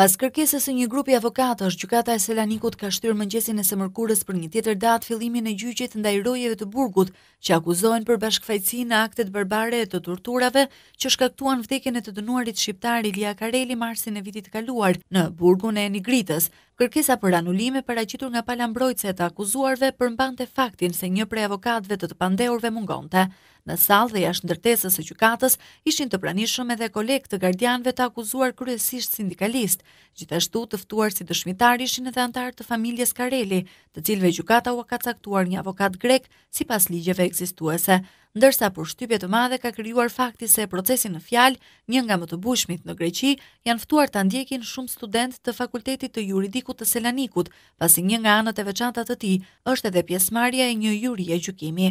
Pas kërkesës së një grupi avokatësh, Gjykata e Selanikut ka shtyrë mëngjesin e së mërkurës për një tjetër datë fillimin e gjyqit ndaj rojeve të burgut, që akuzohen për bashkëfajësi në aktet barbare të torturave që shkaktuan vdekjen e të dënuarit shqiptar Ilia Kareli marsin e vitit të kaluar në burgun e Nigritës. Kërkesa për anulim e paraqitur nga pala mbrojtëse e të akuzuarve përmbante faktin se një prej avokatëve të të pandehurve mungonte. Në sallë dhe jashtë ndërtesës së gjykatës ishin të pranishëm edhe kolegë të gardianëve të akuzuar kryesisht sindikalistë. Gjithashtu të ftuar si dëshmitarë ishin edhe anëtarë të familjes Kareli, të cilëve gjykata u ka caktuar një avokat grek sipas ligjeve ekzistuese. Ndërsa përshtypje të madhe ka krijuar fakti se procesin në fjalë, një nga më të bujshmit në Greqi, janë ftuar ta ndjekin shumë studentë të Fakultetit të Juridikut të Selanikut, pasi një nga anët e veçanta të tij është edhe pjesëmarrja e një jurie gjykimi.